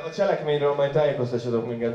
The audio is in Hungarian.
A cselekményről majd tájékoztassatok minket.